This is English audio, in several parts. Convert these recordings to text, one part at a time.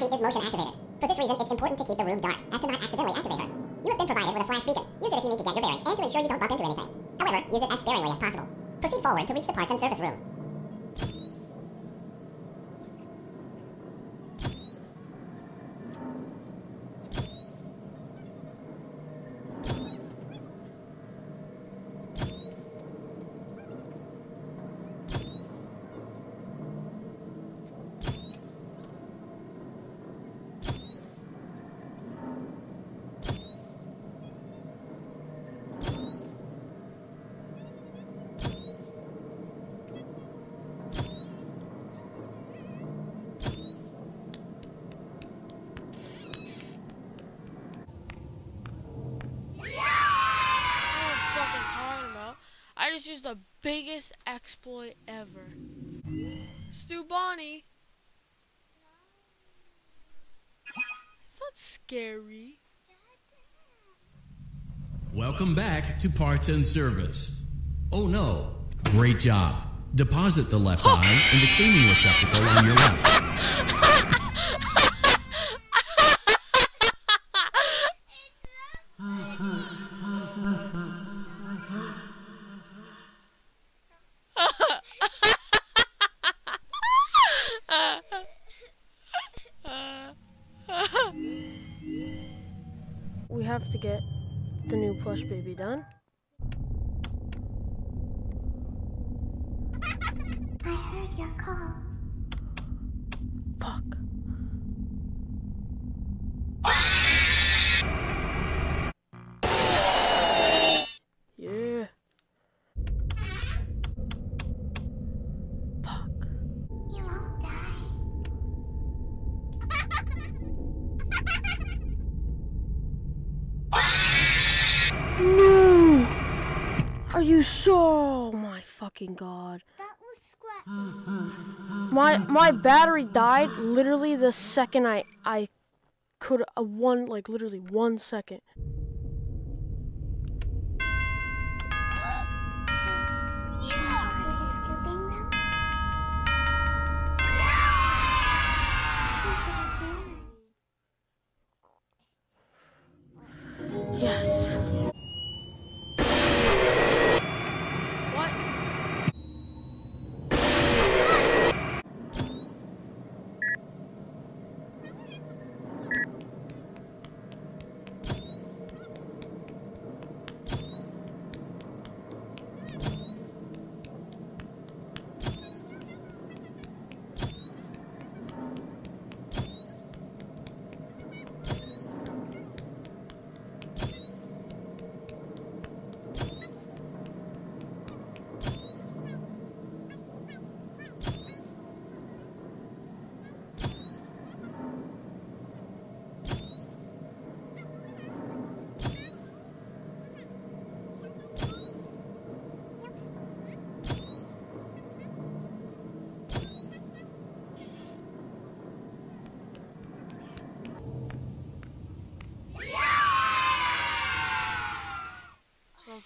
motion activated. For this reason, it's important to keep the room dark, as to not accidentally activate her. You have been provided with a flash beacon. Use it if you need to get your bearings and to ensure you don't bump into anything. However, use it as sparingly as possible. Proceed forward to reach the parts and service room. What I'm fucking talking about? I just used the biggest exploit ever. Stu Bonnie. It's not scary. Welcome back to Parts and Service. Oh no, great job. Deposit the left oh. eye in the cleaning receptacle on your left. have to get the new plush baby done. I heard your call. Fuck. No! Are you so? Oh my fucking god. That was Scratch. My my battery died literally the second I I could uh, one like literally one second.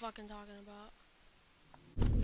Fucking talking about.